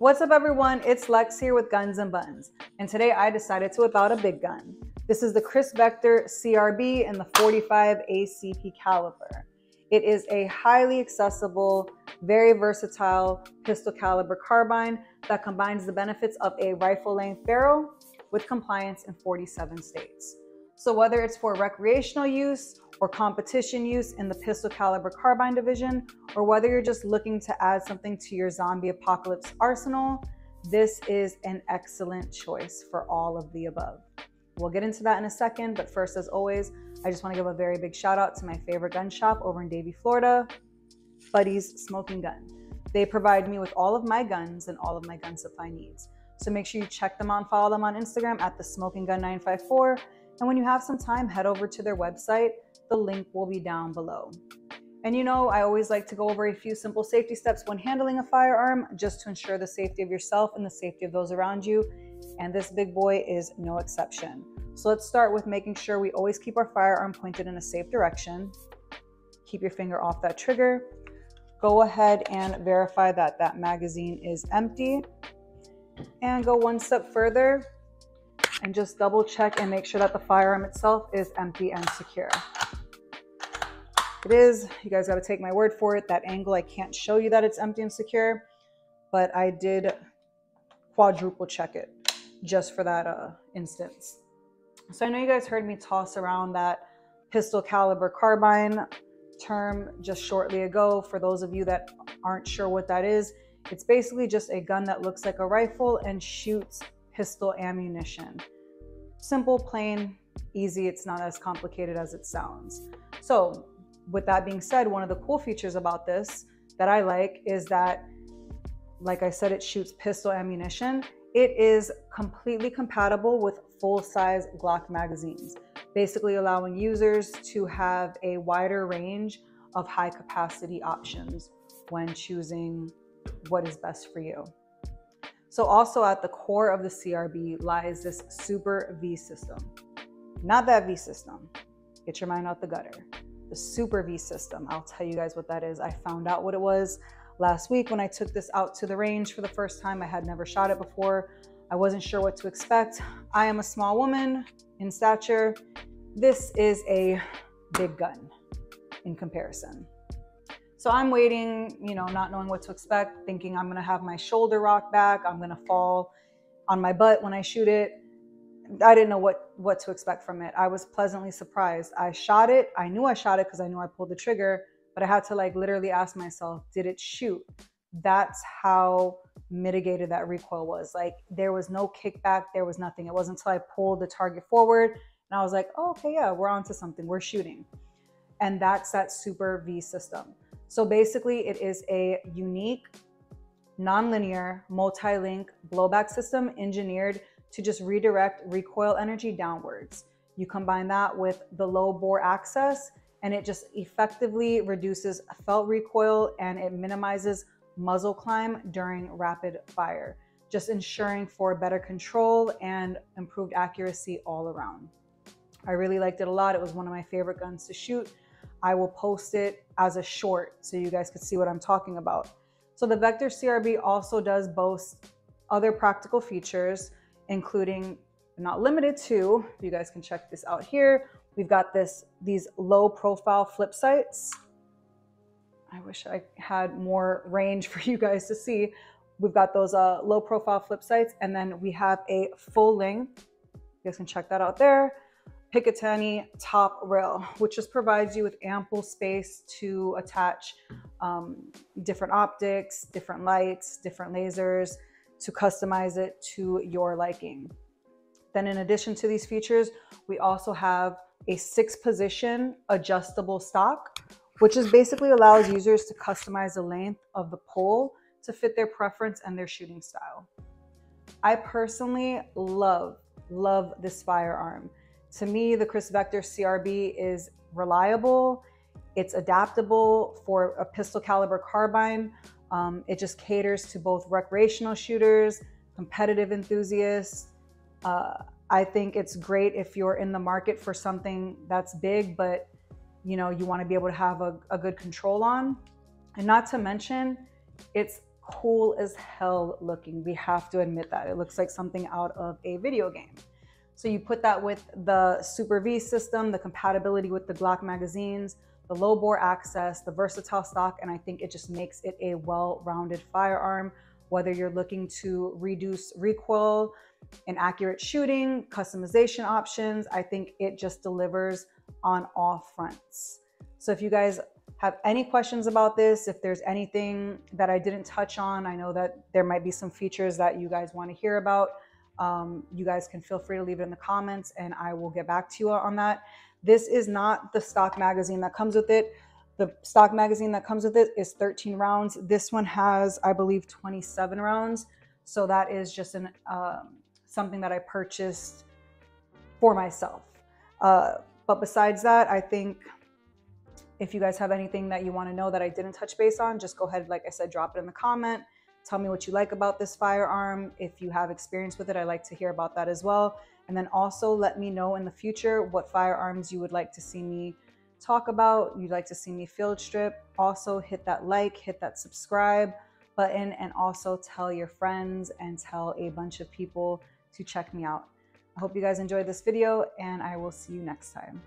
What's up, everyone? It's Lex here with Guns and Buns, and today I decided to whip out a big gun. This is the Kriss Vector CRB in the 45 ACP caliber. It is a highly accessible, very versatile pistol caliber carbine that combines the benefits of a rifle length barrel with compliance in 47 states. So whether it's for recreational use or competition use in the pistol caliber carbine division, or whether you're just looking to add something to your zombie apocalypse arsenal, this is an excellent choice for all of the above. We'll get into that in a second, but first, as always, I just want to give a very big shout out to my favorite gun shop over in Davie, Florida, Buddy's Smoking Gun. They provide me with all of my guns and all of my gun supply needs. So make sure you check them out, follow them on Instagram at the Smoking Gun 954. And when you have some time, head over to their website. The link will be down below. And you know, I always like to go over a few simple safety steps when handling a firearm just to ensure the safety of yourself and the safety of those around you. And this big boy is no exception. So let's start with making sure we always keep our firearm pointed in a safe direction. Keep your finger off that trigger. Go ahead and verify that that magazine is empty. And go one step further and just double check and make sure that the firearm itself is empty and secure. It is, you guys got to take my word for it. That angle, I can't show you that it's empty and secure, but I did quadruple check it just for that uh, instance. So I know you guys heard me toss around that pistol caliber carbine term just shortly ago. For those of you that aren't sure what that is, it's basically just a gun that looks like a rifle and shoots pistol ammunition. Simple, plain, easy. It's not as complicated as it sounds. So, with that being said, one of the cool features about this that I like is that, like I said, it shoots pistol ammunition. It is completely compatible with full size Glock magazines, basically allowing users to have a wider range of high capacity options when choosing what is best for you. So, also at the core of the CRB lies this Super V system. Not that V system. Get your mind out the gutter. The Super V system. I'll tell you guys what that is. I found out what it was last week when I took this out to the range for the first time. I had never shot it before. I wasn't sure what to expect. I am a small woman in stature. This is a big gun in comparison. So I'm waiting, you know, not knowing what to expect, thinking I'm gonna have my shoulder rock back, I'm gonna fall on my butt when I shoot it. I didn't know what what to expect from it. I was pleasantly surprised. I shot it. I knew I shot it because I knew I pulled the trigger, but I had to like literally ask myself, did it shoot? That's how mitigated that recoil was. Like there was no kickback, there was nothing. It wasn't until I pulled the target forward and I was like, oh, okay, yeah, we're onto something. We're shooting. And that's that super V system. So basically, it is a unique, nonlinear, multi-link blowback system engineered to just redirect recoil energy downwards. You combine that with the low bore axis and it just effectively reduces felt recoil and it minimizes muzzle climb during rapid fire, just ensuring for better control and improved accuracy all around. I really liked it a lot. It was one of my favorite guns to shoot. I will post it as a short so you guys can see what I'm talking about. So the Vector CRB also does boast other practical features, including not limited to, you guys can check this out here. We've got this these low profile flip sights. I wish I had more range for you guys to see. We've got those uh, low profile flip sights, and then we have a full length. You guys can check that out there. Picatinny top rail, which just provides you with ample space to attach um, different optics, different lights, different lasers to customize it to your liking. Then in addition to these features, we also have a six position adjustable stock, which is basically allows users to customize the length of the pull to fit their preference and their shooting style. I personally love, love this firearm. To me, the Kriss Vector CRB is reliable. It's adaptable for a pistol caliber carbine. Um, it just caters to both recreational shooters, competitive enthusiasts. Uh, I think it's great if you're in the market for something that's big, but you know you want to be able to have a, a good control on. And not to mention, it's cool as hell looking. We have to admit that. It looks like something out of a video game. So you put that with the Super V system, the compatibility with the Glock magazines, the low bore axis, the versatile stock, and I think it just makes it a well-rounded firearm, whether you're looking to reduce recoil, inaccurate shooting, customization options, I think it just delivers on all fronts. So if you guys have any questions about this, if there's anything that I didn't touch on, I know that there might be some features that you guys want to hear about. Um, you guys can feel free to leave it in the comments and I will get back to you on that. This is not the stock magazine that comes with it. The stock magazine that comes with it is 13 rounds. This one has, I believe, 27 rounds. So that is just an um, something that I purchased for myself. Uh, but besides that, I think if you guys have anything that you want to know that I didn't touch base on, just go ahead, like I said, drop it in the comment. Tell me what you like about this firearm. If you have experience with it, I like to hear about that as well. And then also let me know in the future what firearms you would like to see me talk about, you'd like to see me field strip. Also hit that like, hit that subscribe button, and also tell your friends and tell a bunch of people to check me out. I hope you guys enjoyed this video and I will see you next time.